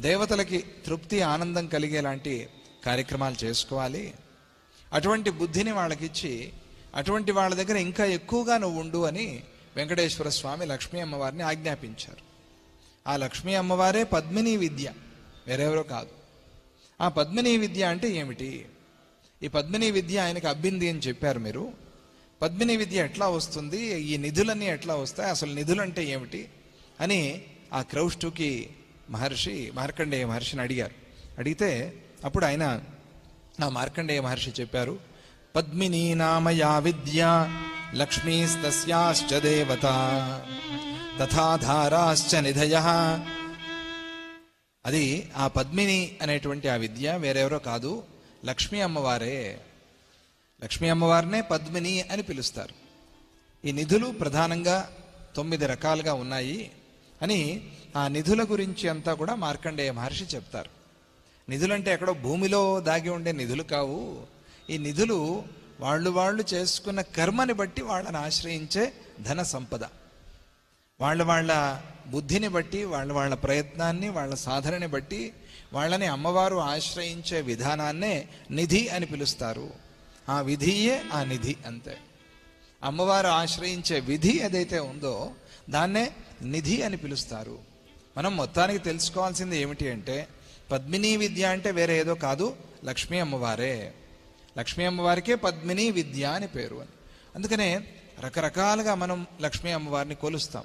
దేవతలకి తృప్తి ఆనందం కలిగేలాంటి కార్యక్రమాలు చేసుకోవాలి. అటువంటి బుద్ధిని వాళ్ళకిచ్చి అటువంటి వాళ్ళ దగ్గర ఇంకా ఎక్కువగా నువ్వు ఉండు అని వెంకటేశ్వర స్వామి లక్ష్మీ అమ్మవారిని ఆజ్ఞాపించారు. ఆ లక్ష్మీ అమ్మవారే పద్మిని విద్య వేరెవరో కాదు. ఆ పద్మిని విద్య అంటే ఏమిటి? ఈ పద్మిని విద్య ఆయనకు అబ్బింది అని చెప్పారు మీరు. పద్మిని విద్య ఎట్లా వస్తుంది? ఈ నిధులన్నీ ఎట్లా వస్తాయి? అసలు నిధులు అంటే ఏమిటి? అని ఆ క్రౌష్టుకి మహర్షి మార్కండేయ మహర్షిని అడిగారు. అడిగితే అప్పుడు ఆయన ఆ మార్కండేయ మహర్షి చెప్పారు పద్మిని నామయా విద్య లక్ష్మీస్తస్యాశ్చ దేవత తథాధారాశ్చ నిధయ. అది ఆ పద్మిని అనేటువంటి ఆ విద్య వేరెవరో కాదు లక్ష్మీ అమ్మవారే. లక్ష్మీ అమ్మవారినే పద్మిని అని పిలుస్తారు. ఈ నిధులు ప్రధానంగా తొమ్మిది రకాలుగా ఉన్నాయి. అని ఆ నిధుల గురించి అంతా కూడా మార్కండేయ మహర్షి చెప్తారు. నిధులంటే ఎక్కడో భూమిలో దాగి ఉండే నిధులు కావు. ఈ నిధులు వాళ్ళు వాళ్ళు చేసుకున్న కర్మని బట్టి వాళ్ళని ఆశ్రయించే ధన సంపద. వాళ్ళ వాళ్ళ బుద్ధిని బట్టి వాళ్ళ వాళ్ళ ప్రయత్నాన్ని వాళ్ళ సాధనని బట్టి వాళ్ళని అమ్మవారు ఆశ్రయించే విధానాన్నే నిధి అని పిలుస్తారు. ఆ విధియే ఆ నిధి అంతే. అమ్మవారు ఆశ్రయించే విధి ఏదైతే ఉందో దాన్నే నిధి అని పిలుస్తారు. మనం మొత్తానికి తెలుసుకోవాల్సింది ఏమిటి అంటే పద్మిని విద్య అంటే వేరే ఏదో కాదు లక్ష్మీ అమ్మవారే. లక్ష్మీ అమ్మవారికే పద్మిని విద్య అని పేరు అని. అందుకనే రకరకాలుగా మనం లక్ష్మీ అమ్మవారిని కొలుస్తాం.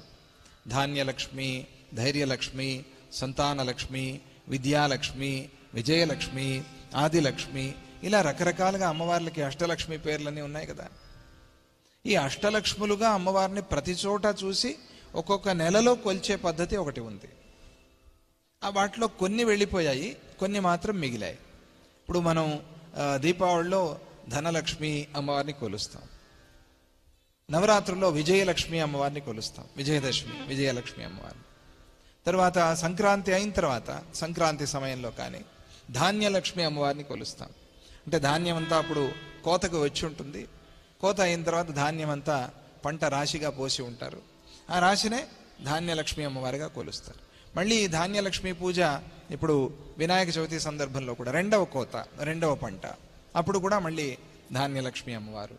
ధాన్యలక్ష్మి ధైర్యలక్ష్మి సంతానలక్ష్మి విద్యాలక్ష్మి విజయలక్ష్మి ఆదిలక్ష్మి ఇలా రకరకాలుగా అమ్మవార్లకి అష్టలక్ష్మి పేర్లన్నీ ఉన్నాయి కదా. ఈ అష్టలక్ష్ములుగా అమ్మవారిని ప్రతి చోట చూసి ఒక్కొక్క నెలలో కొలిచే పద్ధతి ఒకటి ఉంది. ఆ వాటిలో కొన్ని వెళ్ళిపోయాయి కొన్ని మాత్రం మిగిలాయి. ఇప్పుడు మనం దీపావళిలో ధనలక్ష్మి అమ్మవారిని కొలుస్తాం. నవరాత్రుల్లో విజయలక్ష్మి అమ్మవారిని కొలుస్తాం. విజయదశమి విజయలక్ష్మి అమ్మవారిని. తర్వాత సంక్రాంతి అయిన తర్వాత సంక్రాంతి సమయంలో కానీ ధాన్యలక్ష్మి అమ్మవారిని కొలుస్తాం. అంటే ధాన్యం అంతా అప్పుడు కోతకు వచ్చి ఉంటుంది. కోత అయిన తర్వాత ధాన్యం అంతా పంట రాశిగా పోసి ఉంటారు. ఆ రాశినే ధాన్యలక్ష్మి అమ్మవారిగా కొలుస్తారు. మళ్ళీ ఈ ధాన్యలక్ష్మి పూజ ఇప్పుడు వినాయక చవితి సందర్భంలో కూడా రెండవ కోత రెండవ పంట. అప్పుడు కూడా మళ్ళీ ధాన్యలక్ష్మి అమ్మవారు.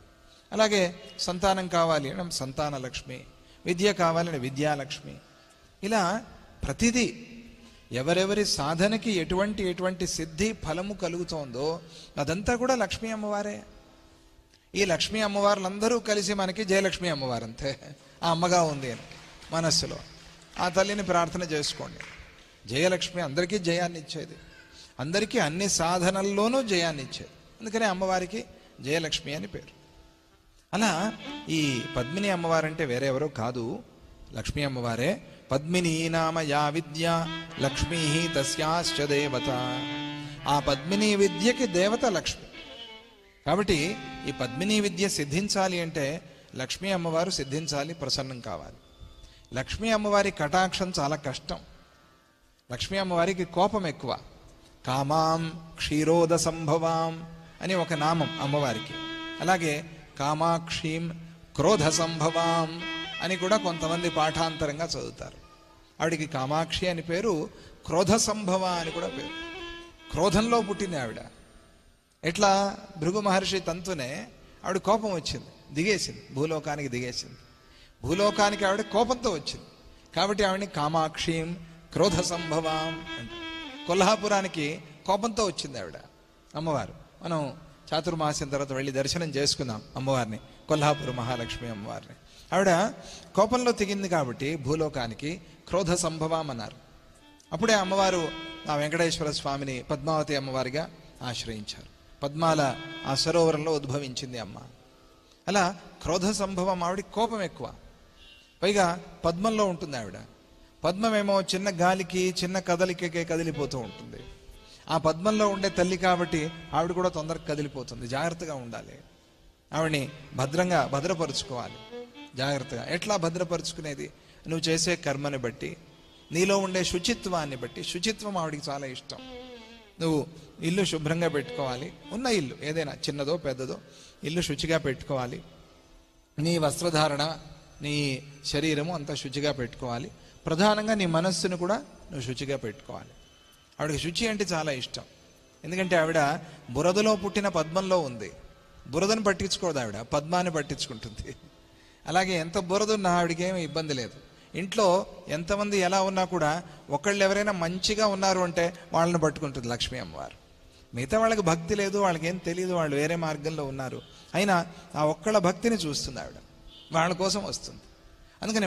అలాగే సంతానం కావాలి అంటే సంతాన లక్ష్మి విద్య కావాలని విద్యాలక్ష్మి. ఇలా ప్రతిదీ ఎవరెవరి సాధనకి ఎటువంటి ఎటువంటి సిద్ధి ఫలము కలుగుతోందో అదంతా కూడా లక్ష్మీ అమ్మవారే. ఈ లక్ష్మీ అమ్మవార్లందరూ కలిసి మనకి జయలక్ష్మి అమ్మవారు అంతే ఆ అమ్మగా ఉంది అని మనస్సులో. ఆ తల్లిని ప్రార్థన చేసుకోండి. జయలక్ష్మి అందరికీ జయాన్ని ఇచ్చేది. అందరికీ అన్ని సాధనల్లోనూ జయాన్ని ఇచ్చేది. అందుకనే అమ్మవారికి జయలక్ష్మి అని పేరు. అలా ఈ పద్మిని అమ్మవారంటే వేరే ఎవరో కాదు. లక్ష్మీ అమ్మవారే పద్మిని నామ యా విద్య లక్ష్మీ తస్యాశ్చ దేవత. ఆ పద్మిని విద్యకి దేవత లక్ష్మి. కాబట్టి ఈ పద్మిని విద్య సిద్ధించాలి అంటే లక్ష్మీ అమ్మవారు సిద్ధించాలి ప్రసన్నం కావాలి. లక్ష్మీ అమ్మవారి కటాక్షం చాలా కష్టం. లక్ష్మీ అమ్మవారికి కోపం ఎక్కువ. కామాం క్షీరోద సంభవాం అని ఒక నామం అమ్మవారికి. అలాగే కామాక్షీం క్రోధ సంభవాం అని కూడా కొంతమంది పాఠాంతరంగా చదువుతారు. ఆవిడికి కామాక్షి అని పేరు క్రోధ సంభవ అని కూడా పేరు. క్రోధంలో పుట్టింది ఆవిడ. ఎట్లా? భృగు మహర్షి తంతునే ఆవిడ కోపం వచ్చింది. దిగేసింది. భూలోకానికి దిగేసింది. భూలోకానికి ఆవిడ కోపంతో వచ్చింది. కాబట్టి ఆవిడని కామాక్షిం క్రోధ సంభవం కొల్హాపురానికి కోపంతో వచ్చింది ఆవిడ. అమ్మవారు. మనం చాతుర్మాసం తర్వాత వెళ్ళి దర్శనం చేసుకుందాం అమ్మవారిని. కొల్హాపుర మహాలక్ష్మి అమ్మవారిని. ఆవిడ కోపంలో తెగింది కాబట్టి భూలోకానికి క్రోధ సంభవం అన్నారు. అప్పుడే అమ్మవారు ఆ వెంకటేశ్వర స్వామిని పద్మావతి అమ్మవారిగా ఆశ్రయించారు. పద్మాల ఆ సరోవరంలో ఉద్భవించింది అమ్మ. అలా క్రోధ సంభవం ఆవిడ కోపం ఎక్కువ. పైగా పద్మంలో ఉంటుంది ఆవిడ. పద్మమేమో చిన్న గాలికి చిన్న కదలికకే కదిలిపోతూ ఉంటుంది. ఆ పద్మంలో ఉండే తల్లి కాబట్టి ఆవిడ కూడా తొందరగా కదిలిపోతుంది. జాగ్రత్తగా ఉండాలి. ఆవిడని భద్రంగా భద్రపరుచుకోవాలి. జాగ్రత్తగా. ఎట్లా భద్రపరుచుకునేది? నువ్వు చేసే కర్మని బట్టి నీలో ఉండే శుచిత్వాన్ని బట్టి. శుచిత్వం ఆవిడికి చాలా ఇష్టం. నువ్వు ఇల్లు శుభ్రంగా పెట్టుకోవాలి. ఉన్న ఇల్లు ఏదైనా చిన్నదో పెద్దదో ఇల్లు శుచిగా పెట్టుకోవాలి. నీ వస్త్రధారణ నీ శరీరము అంతా శుచిగా పెట్టుకోవాలి. ప్రధానంగా నీ మనస్సును కూడా నువ్వు శుచిగా పెట్టుకోవాలి. ఆవిడకి శుచి అంటే చాలా ఇష్టం. ఎందుకంటే ఆవిడ బురదలో పుట్టిన పద్మంలో ఉంది. బురదను పట్టించుకోదు ఆవిడ పద్మాన్ని పట్టించుకుంటుంది. అలాగే ఎంత బురద ఉన్నా ఆవిడకి ఏమి ఇబ్బంది లేదు. ఇంట్లో ఎంతమంది ఎలా ఉన్నా కూడా ఒకళ్ళు ఎవరైనా మంచిగా ఉన్నారు అంటే వాళ్ళని పట్టుకుంటుంది లక్ష్మీ అమ్మవారు. మిగతా వాళ్ళకి భక్తి లేదు వాళ్ళకి ఏం తెలియదు వాళ్ళు వేరే మార్గంలో ఉన్నారు. అయినా ఆ ఒక్కళ్ళ భక్తిని చూస్తుంది ఆవిడ. వాళ్ళ కోసం వస్తుంది. అందుకని